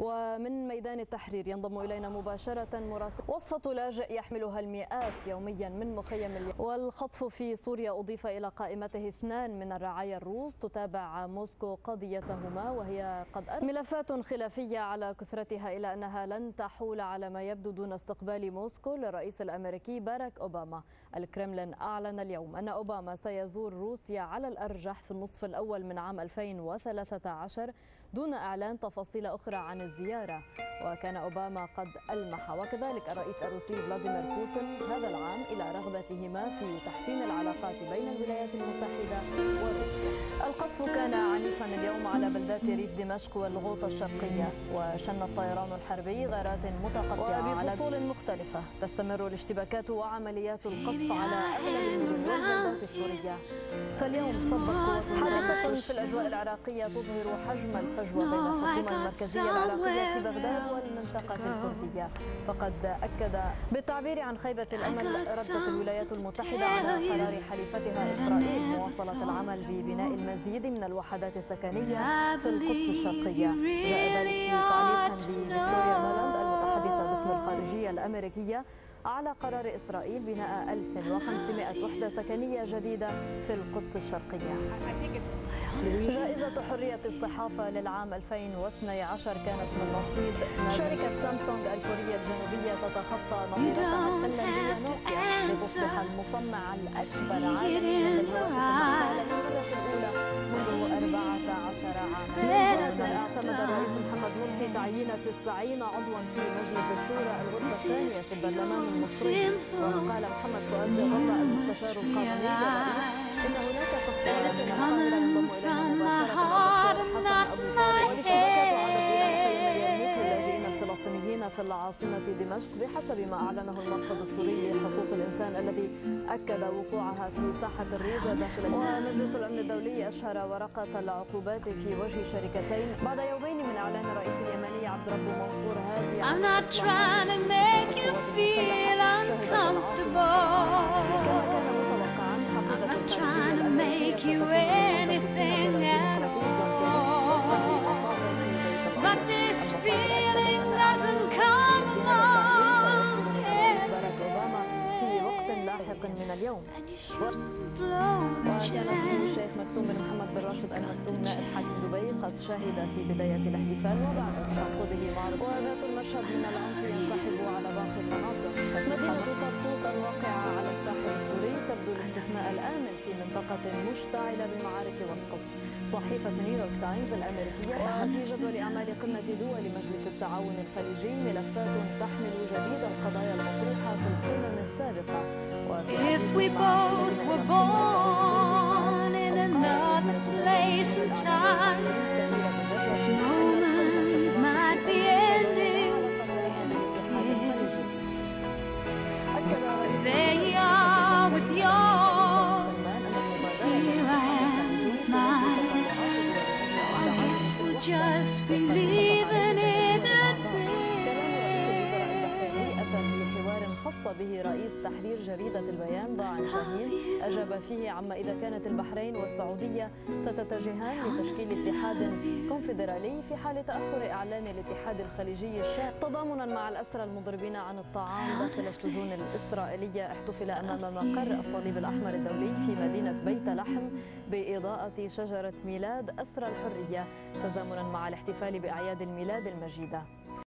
ومن ميدان التحرير ينضم إلينا مباشرة مراسل وصفة لاجئ يحملها المئات يوميا من مخيم اليمن. والخطف في سوريا أضيف إلى قائمته اثنان من الرعايا الروس تتابع موسكو قضيتهما وهي قد أرسل ملفات خلافية على كثرتها إلى أنها لن تحول على ما يبدو دون استقبال موسكو للرئيس الأمريكي باراك أوباما. الكرملين أعلن اليوم أن أوباما سيزور روسيا على الأرجح في النصف الأول من عام 2013 دون إعلان تفاصيل أخرى عن الزيارة. وكان أوباما قد ألمح. وكذلك الرئيس الروسي فلاديمير بوتين هذا العام إلى رغبتهما في تحسين العلاقات بين الولايات المتحدة وروسيا. القصف كان عنيفا اليوم على بلدات ريف دمشق والغوطة الشرقية. وشن الطيران الحربي غارات متقطعة وبفصول مختلفة تستمر الاشتباكات وعمليات القصف على أغلب والبلدات السورية فاليوم صدق حادثة في الأجواء العراقية تظهر حجم الفجوة بين الحكومة المركزية العراقية في بغداد والمنطقة الكردية. فقد أكد بالتعبير عن خيبة الأمل ردت الولايات المتحدة على قرار حليفتها إسرائيل مواصلة العمل ببناء المزيد من الوحدات السكنية في القدس الشرقية. جاء ذلك في تعليق لفيكتوريا نولاند المتحدثة باسم الخارجية الأمريكية. على قرار إسرائيل بناء 1500 وحدة سكنية جديدة في القدس الشرقية. جائزة حرية الصحافة للعام 2012 كانت من نصيب شركة سامسونج الكورية الجنوبية تتخطى نظيرتها الفنلندية نوكيا لتصبح المصنع الأكبر عالميا للهواتف الأولى منذ 14 عاما. أعتمد الرئيس محمد مرسي تعيين التسعين عضوا في مجلس الشورى الغرفة الثانية في البرلمان المصري. وقال محمد فؤاد جابر المستشار القانوني للرئيس إن هناك شخصية من القاهرة ينضم مباشرة في العاصمة دمشق بحسب ما أعلنه المرصد السوري لحقوق الإنسان الذي أكد وقوعها في ساحة الريجة داخل ومجلس الأمن الدولي أشهر ورقة العقوبات في وجه شركتين بعد يومين من إعلان الرئيس اليمني عبد ربه منصور هادي I'm not trying to make you feel uncomfortable. كما كان متوقعا الخارجية الأمريكية all. But this feeling doesn't اليوم. وكان اسمه الشيخ مكتوم بن محمد بن راشد ال مكتوم نائب حاكم دبي قد شهد في بداية الاحتفال وبعد تعقده معرض وذات المشهد من العنف ينسحب على باقي المناطق. مدينة طرطوس الواقعة على الاستثناء الآمن في منطقة مشتعلة بالمعارك والقصف. صحيفة نيويورك تايمز الأمريكية وفي جدول أعمال قمة دول مجلس التعاون الخليجي ملفات تحمل جديد القضايا المطروحة في القمم السابقة. وفي just be leaving it at خص به رئيس تحرير جريدة البيان ضاعن شاهين أجاب فيه عما إذا كانت البحرين والسعودية ستتجهان لتشكيل اتحاد كونفدرالي في حال تأخر إعلان الاتحاد الخليجي الشاب تضامنا مع الأسرى المضربين عن الطعام داخل السجون الإسرائيلية احتفل أمام مقر الصليب الأحمر الدولي في مدينة بيت لحم بإضاءة شجرة ميلاد أسرى الحرية تزامنا مع الاحتفال بأعياد الميلاد المجيدة.